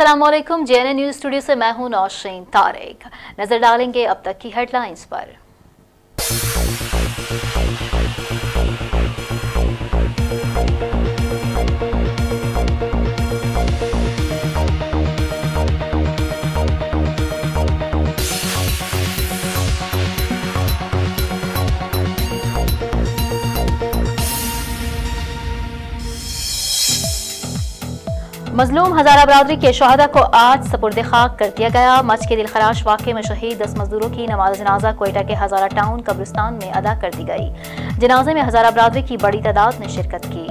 السلام علیکم، J N A news studio سے میں ہوں نوشین طارق۔ نظر ڈالیں گے اب تک کی ہیڈ لائنز پر۔ مظلوم ہزارہ برادری کے شہدہ کو آج سپرد خاک کر دیا گیا۔ مچ کے دل خراش واقعے میں شہید دس مزدوروں کی نماز جنازہ کوئٹہ کے ہزارہ ٹاؤن قبرستان میں ادا کر دی گئی۔ جنازے میں ہزارہ برادری کی بڑی تعداد نے شرکت کی۔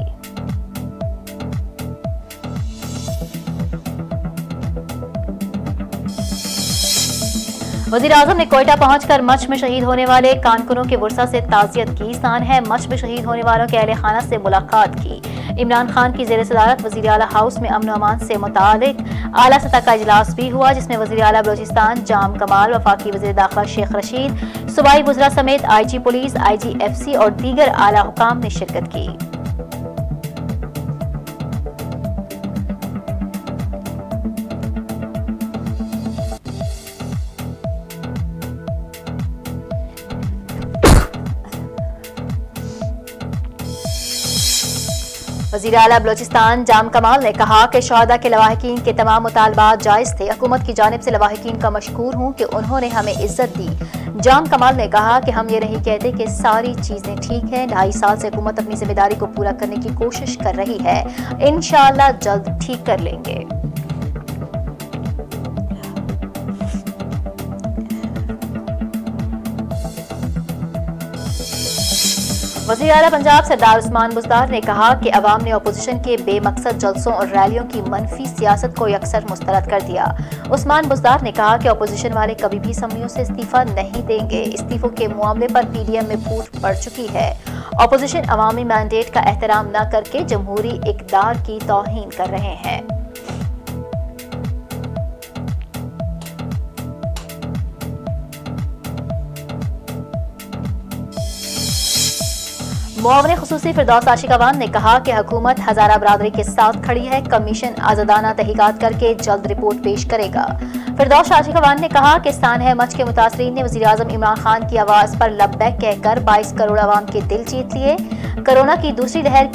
وزیر اعظم نے کوئٹہ پہنچ کر مچ میں شہید ہونے والے کانکنوں کے ورثہ سے تعزیت کی۔ سان ہے مچ میں شہید ہونے والوں کے اہل خانہ سے ملاقات کی۔ عمران خان کی زیر صدارت وزیر اعلیٰ ہاؤس میں امن و امان سے متعلق اعلیٰ سطح کا اجلاس بھی ہوا، جس میں وزیر اعلیٰ بلوچستان جام کمال، وفاقی وزیر داخلہ شیخ رشید، صوبائی وزراء سمیت آئی جی پولیس، آئی جی ایف سی اور دیگر اعلیٰ حکام نے شرکت کی۔ وزیر اعلیٰ بلوچستان جام کمال نے کہا کہ شہدہ کے لواحقین کے تمام مطالبات جائز تھے۔ حکومت کی جانب سے لواحقین کا مشکور ہوں کہ انہوں نے ہمیں عزت دی۔ جام کمال نے کہا کہ ہم یہ نہیں کہتے کہ ساری چیزیں ٹھیک ہیں، ڈھائی سال سے حکومت اپنی ذمہ داری کو پورا کرنے کی کوشش کر رہی ہے۔ انشاءاللہ جلد ٹھیک کر لیں گے۔ وزیر اعلیٰ پنجاب سردار عثمان بزدار نے کہا کہ عوام نے اپوزیشن کے بے مقصد جلسوں اور ریلیوں کی منفی سیاست کو یکسر مسترد کر دیا۔ عثمان بزدار نے کہا کہ اپوزیشن والے کبھی بھی سمیوں سے استعفیٰ نہیں دیں گے۔ استعفوں کے معاملے پر پی ڈی ایم میں پھوٹ پڑ چکی ہے۔ اپوزیشن عوامی مینڈیٹ کا احترام نہ کر کے جمہوری اقدار کی توہین کر رہے ہیں۔ معاون خصوصی فردوس عاشقوان نے کہا کہ حکومت ہزارہ برادری کے ساتھ کھڑی ہے، کمیشن آزادانہ تحقیقات کر کے جلد رپورٹ پیش کرے گا۔ فردوس عاشقوان نے کہا کہ ستان ہے مچ کے متاثرین نے وزیر اعظم عمران خان کی آواز پر لبیک کہہ کر بائیس کروڑ عوام کے دل جیت لیے۔ کرونا کی دوسری لہر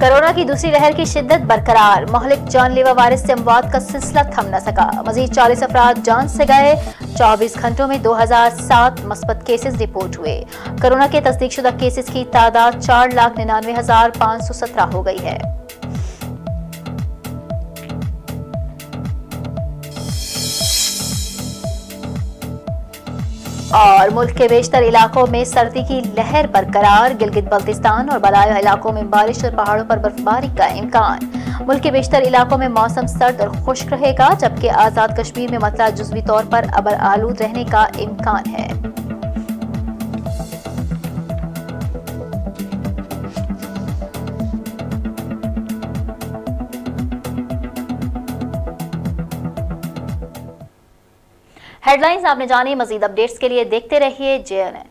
کرونا کی دوسری لہر کی شدت برقرار۔ مہلک جان لیوا وائرس سے اموات کا سلسلہ تھم نہ سکا۔ مزید چالیس افراد جان سے گئے۔ چوبیس گھنٹوں میں دو ہزار سات مثبت کیسز رپورٹ ہوئے۔ کرونا کے تصدیق شدہ کیسز کی تعداد چار لاکھ ننانوے ہزار پانچ سو سترہ ہو گئی ہے۔ اور ملک کے بیشتر علاقوں میں سردی کی لہر برقرار، گلگت بلتستان اور بلایا علاقوں میں بارش اور پہاڑوں پر برفباری کا امکان۔ ملک کے بیشتر علاقوں میں موسم سرد اور خشک رہے گا، جبکہ آزاد کشمیر میں مطلع جزوی طور پر ابر آلود رہنے کا امکان ہے۔ ہیڈ لائنز آپ نے جانی مزید اپڈیٹس کے لیے دیکھتے رہیے جے این.